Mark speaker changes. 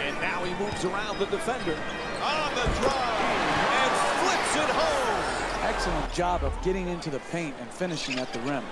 Speaker 1: And now he moves around the defender.
Speaker 2: On the drive. And flips it home.
Speaker 3: Excellent job of getting into the paint and finishing at the rim.